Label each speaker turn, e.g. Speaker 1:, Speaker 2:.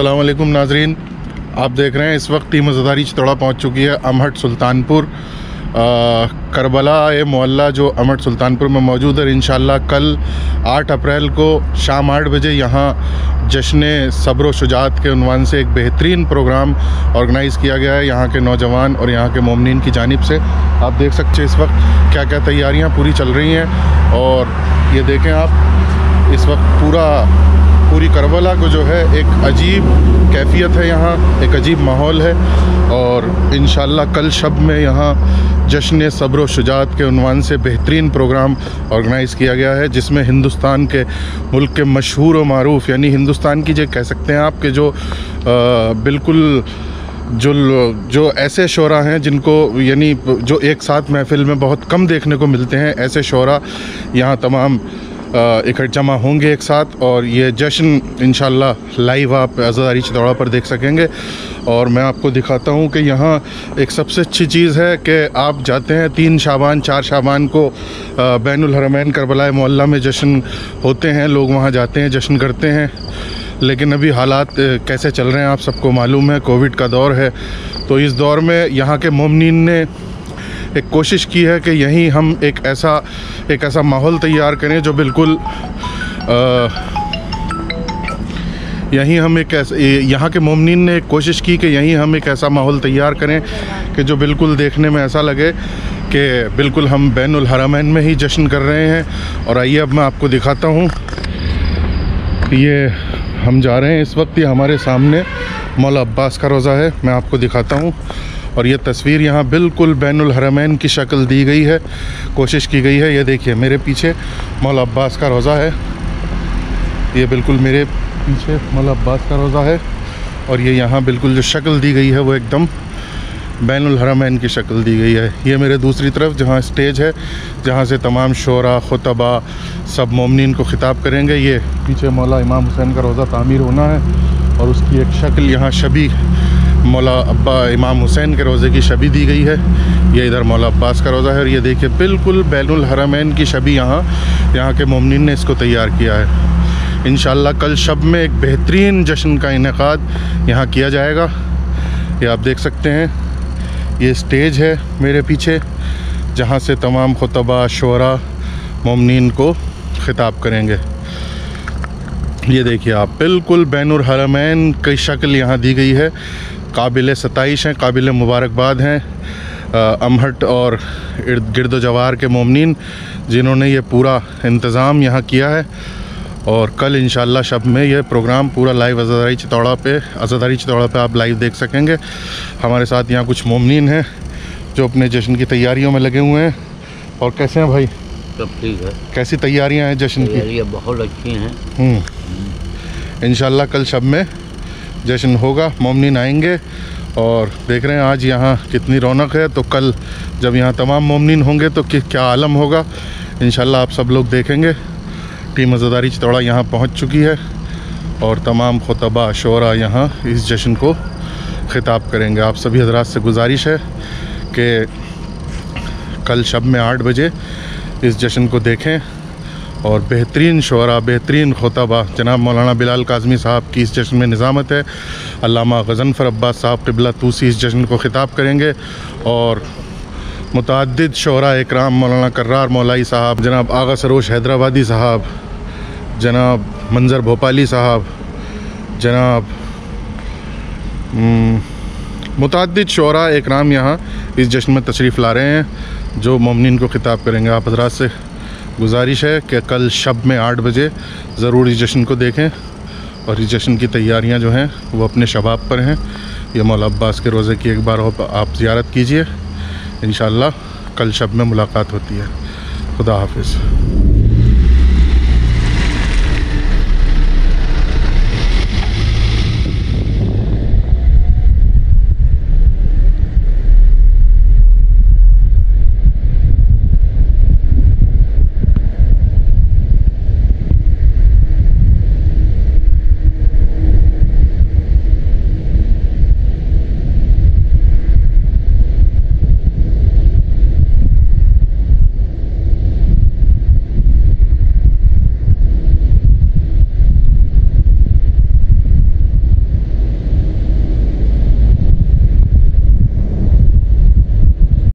Speaker 1: असलकुम नाजरीन। आप देख रहे हैं, इस वक्त टीम मज़दारी चितौड़ा पहुँच चुकी है अमहट सुल्तानपुर। करबला ए मोहल्ला जो अमहट सुल्तानपुर में मौजूद है इन कल 8 अप्रैल को शाम आठ बजे यहाँ जश्न सब्र शुजात के उनवान से एक बेहतरीन प्रोग्राम ऑर्गेनाइज़ किया गया है, यहाँ के नौजवान और यहाँ के ममिन की जानब से। आप देख सकते हैं इस वक्त क्या क्या तैयारियाँ पूरी चल रही हैं, और ये देखें आप, इस वक्त पूरा पूरी करबला को जो है एक अजीब कैफियत है यहाँ एक अजीब माहौल है और इन कल शब में यहाँ जश्न सब्र शुजात के उनवान से बेहतरीन प्रोग्राम ऑर्गेनाइज़ किया गया है जिसमें हिंदुस्तान के मुल्क के मशहूर व मरूफ यानी हिंदुस्तान की जो कह सकते हैं आप जो आ, बिल्कुल जो जो ऐसे शोरा हैं जिनको यानी जो एक साथ महफिल में बहुत कम देखने को मिलते हैं ऐसे शोरा यहाँ तमाम इकट्ठ जमा होंगे एक साथ और ये जश्न इन लाइव आप आज़ादारी चौड़ा पर देख सकेंगे। और मैं आपको दिखाता हूँ कि यहाँ एक सबसे अच्छी चीज़ है कि आप जाते हैं तीन शाबान, चार शाबान को बैन हरमैन करबला मोहल्ला में जश्न होते हैं, लोग वहाँ जाते हैं, जश्न करते हैं। लेकिन अभी हालात कैसे चल रहे हैं आप सबको मालूम है, कोविड का दौर है। तो इस दौर में यहाँ के ममनिन ने एक कोशिश की है कि यहीं हम एक ऐसा एक ऐसा माहौल तैयार करें जो बिल्कुल यहीं हम एक ऐसा यहाँ के ममनिन ने एक कोशिश की कि यहीं हम एक ऐसा माहौल तैयार करें कि जो बिल्कुल देखने में ऐसा लगे कि बिल्कुल हम बैन हरमैन में ही जश्न कर रहे हैं। और आइए अब मैं आपको दिखाता हूँ। ये हम जा रहे हैं, इस वक्त ये हमारे सामने मौला अब्बास का रोज़ा है, मैं आपको दिखाता हूँ। और ये तस्वीर यहाँ बिल्कुल बैन हरमैन की शक्ल दी गई है। कोशिश की गई है, ये देखिए, मेरे पीछे मौला अब्बास का रोज़ा है। ये बिल्कुल मेरे पीछे मौला अब्बास का रोज़ा है और ये यहाँ बिल्कुल जो शक्ल दी गई है वो एकदम बैन हरमैन की शक्ल दी गई है। ये मेरे दूसरी तरफ़ जहाँ स्टेज है, जहाँ से तमाम शरा, खुतबा सब ममिन को ख़िताब करेंगे। ये पीछे मौला इमाम हुसैन का रोज़ा तामीर होना है और उसकी एक शक्ल यहाँ शबी मौला अब्बा इमाम हुसैन के रोज़े की शबी दी गई है। ये इधर मौला अब्बास का रोज़ा है और ये देखिए बिल्कुल बैन हरमैन की शबी यहाँ यहाँ के ममिन ने इसको तैयार किया है। इन कल शब में एक बेहतरीन जश्न का इनका यहाँ किया जाएगा। ये आप देख सकते हैं, ये स्टेज है मेरे पीछे, जहाँ से तमाम खुतबा, शरा ममिन को ख़िताब करेंगे। ये देखिए आप, बिल्कुल बैन हरमैन की शक्ल यहाँ दी गई है। काबिल सताइश हैं काबिल मुबारकबाद हैं। अमहट और इर्द गिरद जवार के ममिन जिन्होंने ये पूरा इंतज़ाम यहाँ किया है। और कल इन शब में यह प्रोग्राम पूरा लाइव अजादारी चितौड़ा पे अजादारी चितौड़ा पे आप लाइव देख सकेंगे। हमारे साथ यहाँ कुछ ममिन हैं जो अपने जश्न की तैयारियों में लगे हुए हैं। और कैसे हैं भाई?
Speaker 2: सब ठीक है।
Speaker 1: कैसी तैयारियाँ हैं जश्न की?
Speaker 2: बहुत अच्छी हैं।
Speaker 1: हम्म। इन कल शब में जश्न होगा ममिन आएँगे और देख रहे हैं आज यहाँ कितनी रौनक है। तो कल जब यहाँ तमाम ममिन होंगे तो क्या आलम होगा इन आप सब लोग देखेंगे। टीम मज़ेदारी चतौड़ा यहाँ पहुँच चुकी है और तमाम खुतबा, शरा यहाँ इस जश्न को ख़िताब करेंगे। आप सभी हजरात से गुजारिश है कि कल शब में आठ बजे इस जश्न को देखें। और बेहतरीन शुरा बेहतरीन खुतबा। जनाब मौलाना बिलाल काजमी साहब की इस जश्न में निज़ामत है। अलामा गजनफ़र अब्बास साहब कबला तूसी इस जश्न को ख़िताब करेंगे। और मुतद शरा इकराम मौलाना कर्रार मौलाई साहब जनाब आगा सरोश हैदराबादी साहब जनाब मंजर भोपाली साहब जनाब हम्म, मुतद शरा इकराम यहाँ इस जश्न में तशरीफ़ ला रहे हैं जो ममिन को ख़िताब करेंगे आप हजरात से। गुजारिश है कि कल शब में आठ बजे ज़रूर इस जश्न को देखें और इस जश्न की तैयारियाँ जो हैं, वो अपने शबाब पर हैं। ये मौला अब्बास के रोज़े की एक बार आप ज़्यारत कीजिए। इन कल शब में मुलाकात होती है। खुदा हाफिज़।